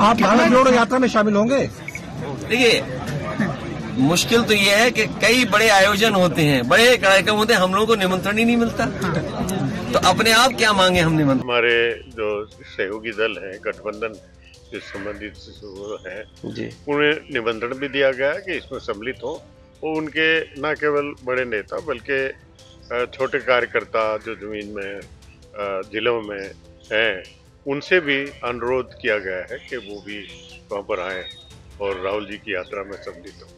आप भारत जोड़ो यात्रा में शामिल होंगे? देखिए मुश्किल तो ये है कि कई बड़े आयोजन होते हैं बड़े कार्यक्रम होते हैं हम लोगों को निमंत्रण ही नहीं मिलता। तो अपने आप क्या मांगे हम निमंत्रण? हमारे जो सहयोगी दल है गठबंधन से संबंधित है उन्हें निमंत्रण भी दिया गया है कि इसमें सम्मिलित हो। वो उनके न केवल बड़े नेता बल्कि छोटे कार्यकर्ता जो ज़मीन में जिलों में हैं उनसे भी अनुरोध किया गया है कि वो भी वहाँ पर आए और राहुल जी की यात्रा में सम्मिलित हो।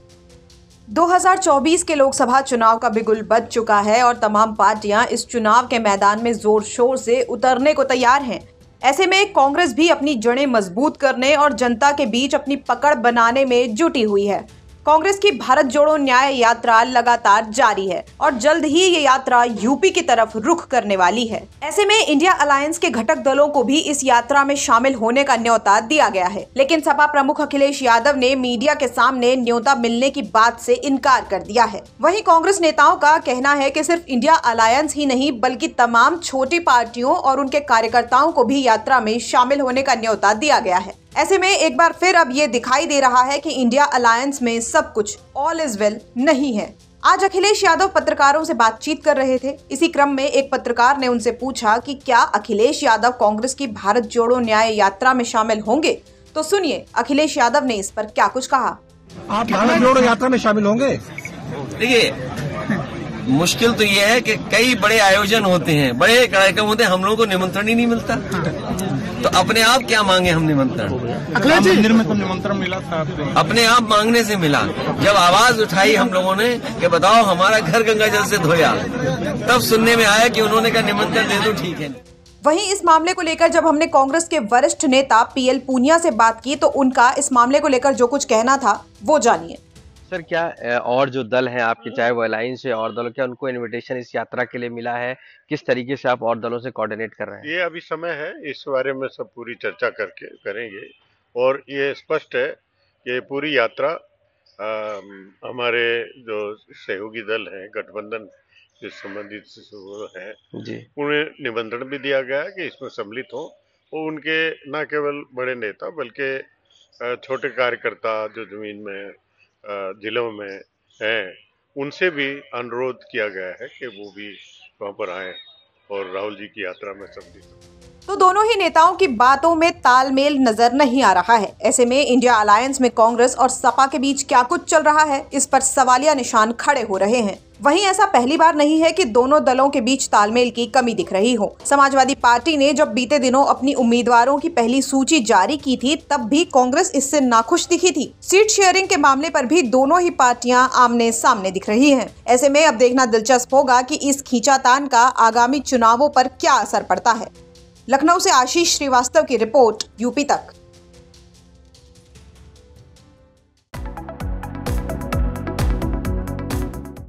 2024 के लोकसभा चुनाव का बिगुल बज चुका है और तमाम पार्टियाँ इस चुनाव के मैदान में ज़ोर शोर से उतरने को तैयार हैं। ऐसे में कांग्रेस भी अपनी जड़ें मज़बूत करने और जनता के बीच अपनी पकड़ बनाने में जुटी हुई है। कांग्रेस की भारत जोड़ो न्याय यात्रा लगातार जारी है और जल्द ही ये यात्रा यूपी की तरफ़ रुख करने वाली है। ऐसे में इंडिया अलायंस के घटक दलों को भी इस यात्रा में शामिल होने का न्योता दिया गया है। लेकिन सपा प्रमुख अखिलेश यादव ने मीडिया के सामने न्योता मिलने की बात से इनकार कर दिया है। वही कांग्रेस नेताओं का कहना है की सिर्फ़ इंडिया अलायंस ही नहीं, बल्कि तमाम छोटी पार्टियों और उनके कार्यकर्ताओं को भी यात्रा में शामिल होने का न्योता दिया गया है। ऐसे में एक बार फिर अब ये दिखाई दे रहा है कि इंडिया अलायंस में सब कुछ ऑल इज़ वेल नहीं है। आज अखिलेश यादव पत्रकारों से बातचीत कर रहे थे। इसी क्रम में एक पत्रकार ने उनसे पूछा कि क्या अखिलेश यादव कांग्रेस की भारत जोड़ो न्याय यात्रा में शामिल होंगे? तो सुनिए अखिलेश यादव ने इस पर क्या कुछ कहा। आप भारत जोड़ो यात्रा में शामिल होंगे? देखिए मुश्किल तो ये है कि कई बड़े आयोजन होते हैं बड़े कार्यक्रम होते हैं हम लोगों को निमंत्रण ही नहीं मिलता। तो अपने आप क्या मांगे हम निमंत्रण? मंदिर में तो निमंत्रण मिला था अपने आप मांगने से मिला। जब आवाज़ उठाई हम लोगों ने कि बताओ हमारा घर गंगा जल से धोया तब सुनने में आया कि उन्होंने कहा निमंत्रण दे दो ठीक है। वहीं इस मामले को लेकर जब हमने कांग्रेस के वरिष्ठ नेता पीएल पूनिया से बात की तो उनका इस मामले को लेकर जो कुछ कहना था वो जानिए। सर क्या और जो दल हैं आपके चाहे वो अलायंस है और दलों क्या उनको इनविटेशन इस यात्रा के लिए मिला है? किस तरीके से आप और दलों से कोऑर्डिनेट कर रहे हैं? ये अभी समय है इस बारे में सब पूरी चर्चा करके करेंगे। और ये स्पष्ट है कि पूरी यात्रा अम, हमारे जो सहयोगी दल हैं गठबंधन से संबंधित है जी। उन्हें निमंत्रण भी दिया गया है कि इसमें सम्मिलित हो। वो उनके न केवल बड़े नेता बल्कि छोटे कार्यकर्ता जो ज़मीन में जिलों में हैं, उनसे भी अनुरोध किया गया है कि वो भी वहाँ पर आए और राहुल जी की यात्रा में सम्मिलित हो तो दोनों ही नेताओं की बातों में तालमेल नज़र नहीं आ रहा है। ऐसे में इंडिया अलायंस में कांग्रेस और सपा के बीच क्या कुछ चल रहा है, इस पर सवालिया निशान खड़े हो रहे हैं। वहीं ऐसा पहली बार नहीं है कि दोनों दलों के बीच तालमेल की कमी दिख रही हो। समाजवादी पार्टी ने जब बीते दिनों अपनी उम्मीदवारों की पहली सूची जारी की थी, तब भी कांग्रेस इससे नाखुश दिखी थी। सीट शेयरिंग के मामले पर भी दोनों ही पार्टियाँ आमने सामने दिख रही हैं। ऐसे में अब देखना दिलचस्प होगा कि इस खींचातान का आगामी चुनावों पर क्या असर पड़ता है। लखनऊ से आशीष श्रीवास्तव की रिपोर्ट यूपी तक।